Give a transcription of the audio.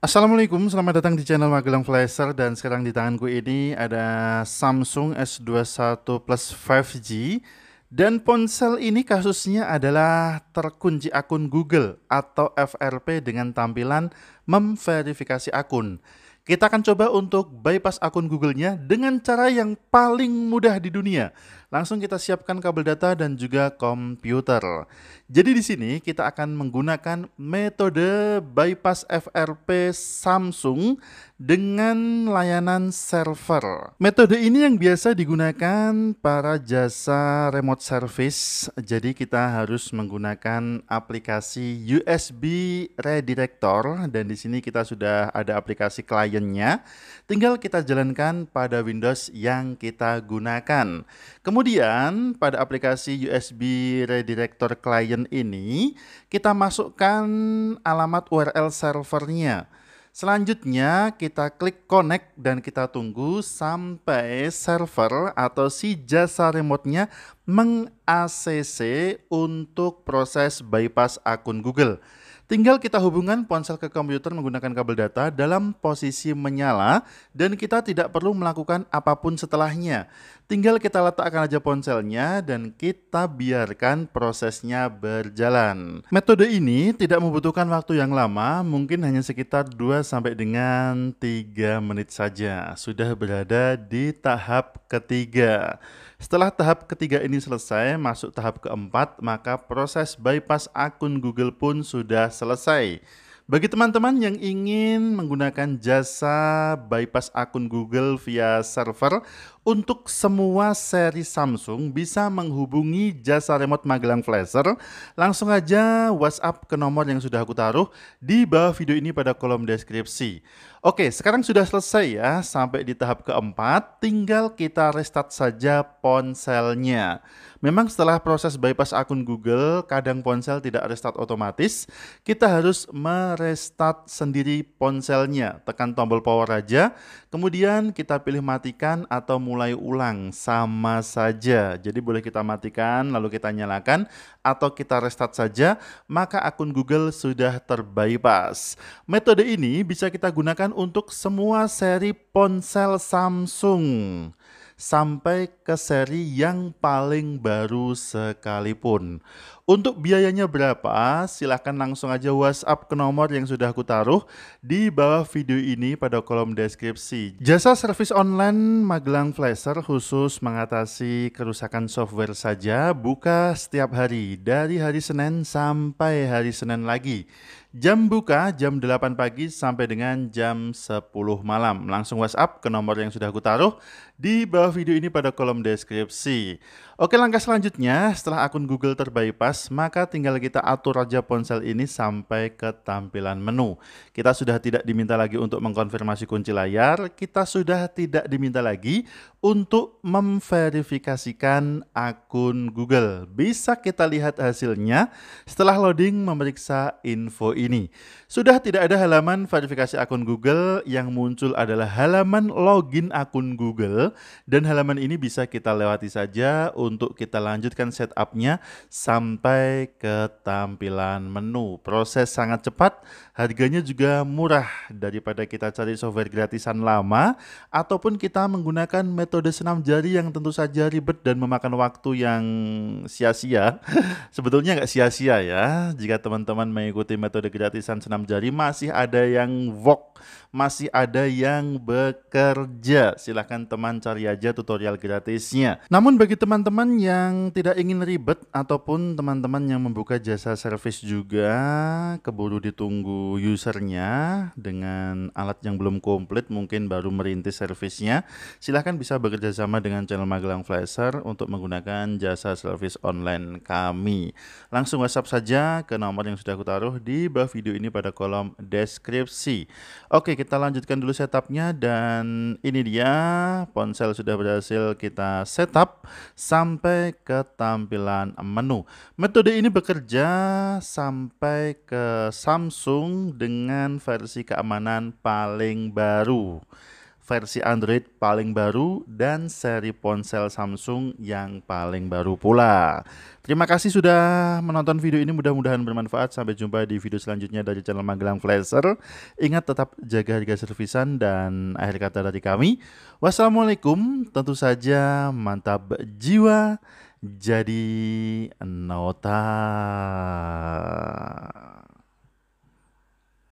Assalamualaikum, selamat datang di channel Magelang Flasher dan sekarang di tanganku ini ada Samsung S21 Plus 5G dan ponsel ini kasusnya adalah terkunci akun Google atau FRP dengan tampilan memverifikasi akun. Kita akan coba untuk bypass akun Google-nya dengan cara yang paling mudah di dunia langsung kita siapkan kabel data dan juga komputer. Jadi di sini kita akan menggunakan metode bypass FRP Samsung dengan layanan server. Metode ini yang biasa digunakan para jasa remote service. Jadi kita harus menggunakan aplikasi USB Redirector dan di sini kita sudah ada aplikasi kliennya. Tinggal kita jalankan pada Windows yang kita gunakan. Kemudian Kemudian pada aplikasi USB Redirector Client ini kita masukkan alamat URL servernya. Selanjutnya kita klik connect dan kita tunggu sampai server atau si jasa remote-nya meng-ACC untuk proses bypass akun Google. Tinggal kita hubungkan ponsel ke komputer menggunakan kabel data dalam posisi menyala dan kita tidak perlu melakukan apa pun setelahnya. Tinggal kita letakkan aja ponselnya dan kita biarkan prosesnya berjalan. Metode ini tidak membutuhkan waktu yang lama, mungkin hanya sekitar 2 sampai dengan 3 menit saja. Sudah berada di tahap ketiga. Setelah tahap ketiga ini selesai, masuk tahap keempat, maka proses bypass akun Google pun sudah selesai. Bagi teman-teman yang ingin menggunakan jasa bypass akun Google via server untuk semua seri Samsung bisa menghubungi jasa remote Magelang Flasher. Langsung aja WhatsApp ke nomor yang sudah aku taruh di bawah video ini pada kolom deskripsi. Oke, sekarang sudah selesai ya sampai di tahap keempat, tinggal kita restart saja ponselnya. Memang setelah proses bypass akun Google, kadang ponsel tidak restart otomatis. Kita harus merestart sendiri ponselnya. Tekan tombol power aja, kemudian kita pilih matikan atau mulai ulang sama saja. Jadi boleh kita matikan lalu kita nyalakan atau kita restart saja, maka akun Google sudah terbypass. Metode ini bisa kita gunakan untuk semua seri ponsel Samsung sampai ke seri yang paling baru sekalipun. Untuk biayanya berapa? Silahkan langsung aja WhatsApp ke nomor yang sudah aku taruh di bawah video ini pada kolom deskripsi. Jasa servis online Magelang Flasher khusus mengatasi kerusakan software saja buka setiap hari dari hari Senin sampai hari Senin lagi. Jam buka jam 8 pagi sampai dengan jam 10 malam. Langsung WhatsApp ke nomor yang sudah aku taruh di bawah video ini pada kolom deskripsi. Oke langkah selanjutnya setelah akun Google terbypass maka tinggal kita atur aja ponsel ini sampai ke tampilan menu. Kita sudah tidak diminta lagi untuk mengkonfirmasi kunci layar, kita sudah tidak diminta lagi untuk memverifikasikan akun Google. Bisa kita lihat hasilnya setelah loading memeriksa info ini. Sudah tidak ada halaman verifikasi akun Google, yang muncul adalah halaman login akun Google dan halaman ini bisa kita lewati saja untuk kita lanjutkan setupnya sampai ke tampilan menu. Proses sangat cepat, harganya juga murah daripada kita cari software gratisan lama ataupun kita menggunakan metode senam jari yang tentu saja ribet dan memakan waktu yang sia-sia. Sebetulnya nggak sia-sia ya. Jika teman-teman mengikuti metode gratisan senam jari masih ada yang vok, masih ada yang bekerja. Silahkan teman cari aja tutorial gratisnya. Namun bagi teman-teman yang tidak ingin ribet ataupun teman-teman yang membuka jasa servis juga keburu ditunggu usernya dengan alat yang belum komplit mungkin baru merintis servisnya, silahkan bisa bekerja sama dengan channel Magelang Flasher untuk menggunakan jasa service online kami. Langsung WhatsApp saja ke nomor yang sudah aku taruh di bawah video ini pada kolom deskripsi. Oke, kita lanjutkan dulu setupnya dan ini dia ponsel sudah berhasil kita setup sampai ke tampilan menu. Metode ini bekerja sampai ke Samsung dengan versi keamanan paling baru. versi Android paling baru dan seri ponsel Samsung yang paling baru pula. Terima kasih sudah menonton video ini mudah-mudahan bermanfaat. Sampai jumpa di video selanjutnya dari channel Magelang Flasher. Ingat tetap jaga harga servisan dan akhir kata dari kami. Wassalamualaikum. Tentu saja mantap jiwa jadi nota.